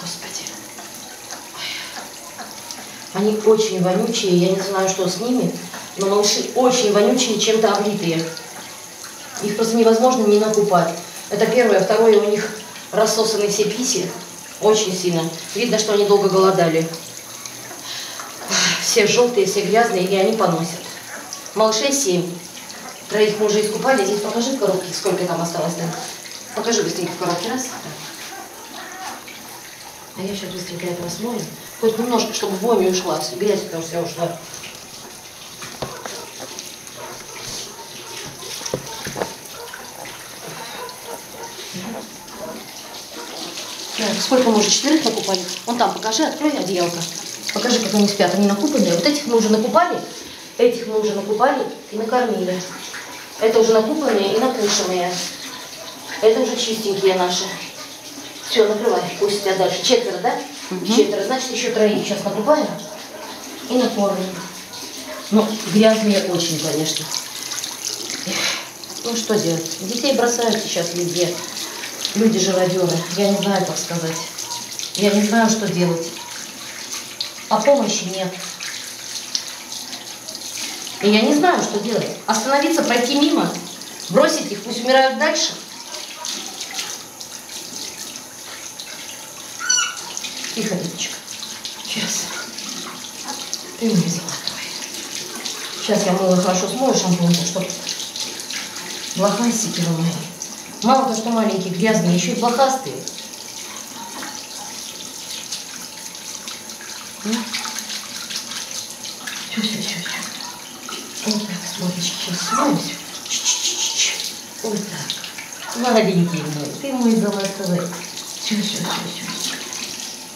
Господи. Они очень вонючие, я не знаю, что с ними, но малыши очень вонючие, чем-то облитые. Их просто невозможно не накупать. Это первое. Второе, у них рассосаны все писи. Очень сильно. Видно, что они долго голодали. Все желтые, все грязные, и они поносят. Малышей семь. Троих мы уже искупали. Здесь покажи в коробке, сколько там осталось. Да? Покажи быстренько в коробке. Раз. А я сейчас быстренько это смою. Хоть немножко, чтобы вонь ушла. Грязь потому вся ушла. Сколько мы уже четверых накупали? Вон там, покажи, открой одеялко. Покажи, как они спят. Они накупанные. Вот этих мы уже накупали, этих мы уже накупали и накормили. Это уже накупанные и накушенные. Это уже чистенькие наши. Все, накрывай, пусть спят дальше. Четверо, да? Угу. Четверо, значит, еще троих сейчас накупаем и накормим. Ну, грязные очень, конечно. Ну, что делать? Детей бросают сейчас везде. Люди живодеры. Я не знаю, как сказать. Я не знаю, что делать. А помощи нет. И я не знаю, что делать. Остановиться, пройти мимо, бросить их, пусть умирают дальше. Тихо, деточка. Сейчас. Ты мой золотой. Сейчас я мыло хорошо смою шампунем, чтобы блохастики мои. Мало то, что маленькие, грязные, еще и блохастые. Все, все, все, все. Вот так, смотрите, сейчас смоюсь. Вот так. Маленький мой, ты мой золотой. Все, все, все, все.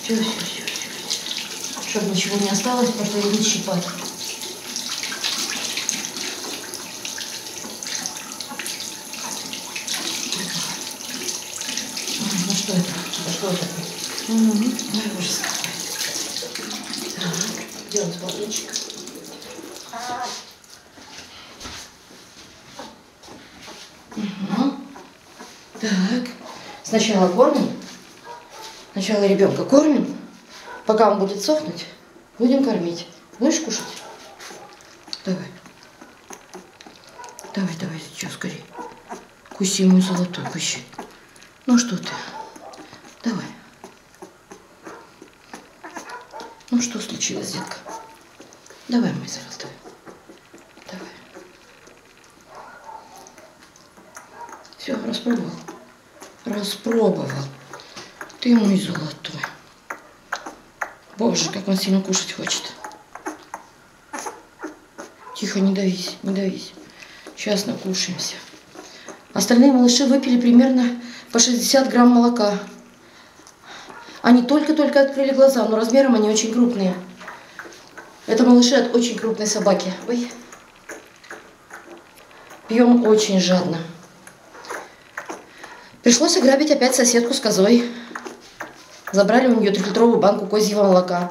Все, все, все, все. Чтобы ничего не осталось, что идут щипать. Ну что это? Это что это? Угу. Ой, ужас какой. Так, делаем полотенчик. Угу. Так, сначала кормим. Сначала ребенка кормим. Пока он будет сохнуть, будем кормить. Будешь кушать? Давай. Давай, давай, сейчас скорее. Куси мой золотой, куси. Ну что ты? Давай. Ну что случилось, детка? Давай, мой золотой. Давай. Все, распробовал. Распробовал. Ты мой золотой. Боже, как он сильно кушать хочет. Тихо, не давись, не давись. Сейчас накушаемся. Остальные малыши выпили примерно по 60 грамм молока. Они только-только открыли глаза, но размером они очень крупные. Это малыши от очень крупной собаки. Ой. Пьем очень жадно. Пришлось ограбить опять соседку с козой. Забрали у нее трехлитровую банку козьего молока.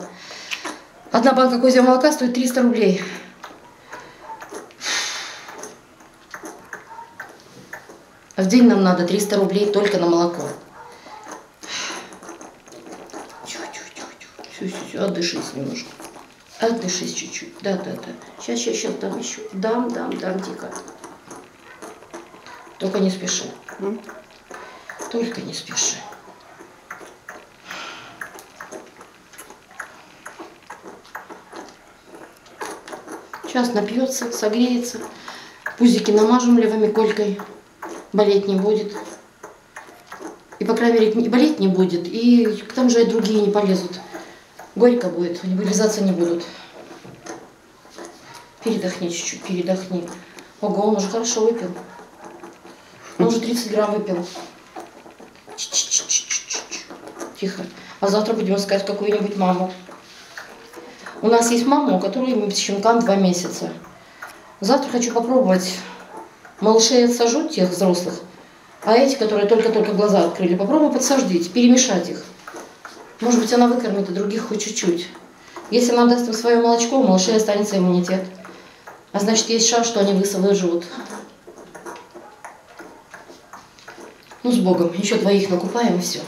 Одна банка козьего молока стоит 300 рублей. А в день нам надо 300 рублей только на молоко. Все, все, все, отдышись немножко. Отдышись чуть-чуть. Да, да, да. Сейчас, сейчас, сейчас дам еще. Дам, дам, дам, дико. Только не спеши. Только не спеши. Сейчас напьется, согреется. Пузики намажем левыми колькой болеть не будет. И, по крайней мере, болеть не будет. И к тому же и другие не полезут. Горько будет, они вылезаться не будут. Передохни чуть-чуть, передохни. Ого, он уже хорошо выпил. Он уже 30 грамм выпил. Тихо. А завтра будем искать какую-нибудь маму. У нас есть мама, у которой щенкам два месяца. Завтра хочу попробовать Малышей отсажу тех взрослых, а эти, которые только-только глаза открыли, попробую подсаждить, перемешать их. Может быть, она выкормит и других хоть чуть-чуть. Если она даст им свое молочко, у малышей останется иммунитет. А значит, есть шанс, что они выживут. Ну, с Богом. Еще двоих накупаем и все.